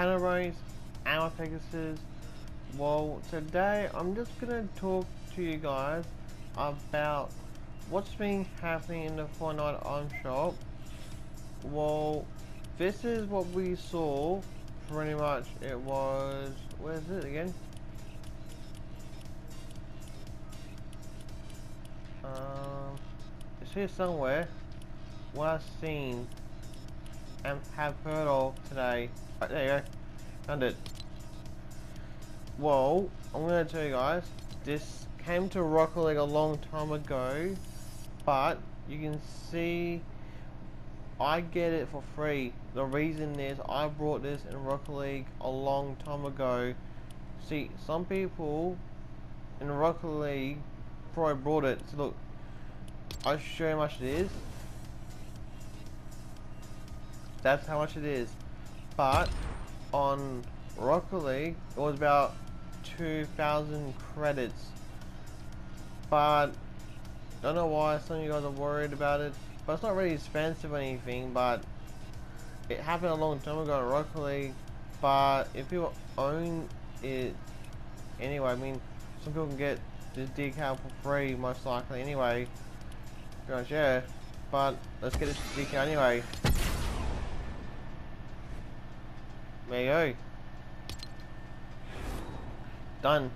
Canaries, our Pegasus. Well, today I'm just gonna talk to you guys about what's been happening in the Fortnite on shop. Well, this is what we saw. Pretty much, it was. Where's it again? Um, it's here somewhere. What I've seen and have heard of today. Right, there you go. Found it. Well, I'm gonna tell you guys, this came to Rocket League a long time ago, but you can see I get it for free. The reason is I brought this in Rocket League a long time ago. See, some people in Rocket League I brought it, so look, I'll show you how much it is. That's how much it is. But on Rocket League, it was about 2,000 credits. But don't know why some of you guys are worried about it. But it's not really expensive or anything. But it happened a long time ago in Rocket League. But if you own it anyway, I mean, some people can get this decal for free most likely anyway. Gosh, yeah. But let's get this decal anyway. Go. Done.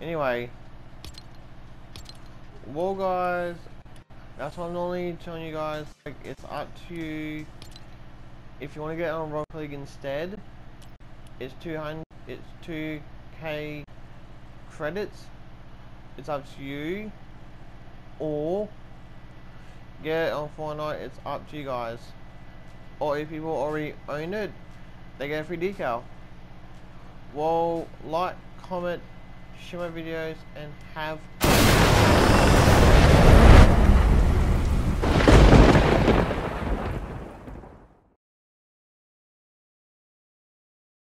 Anyway. Well guys, that's what I'm normally telling you guys. Like, it's up to you. If you want to get on Rocket League instead, it's 200, it's 2k credits. It's up to you. Or, get on Fortnite, it's up to you guys or if people already own it, they get a free decal. Well, like, comment, share my videos, and have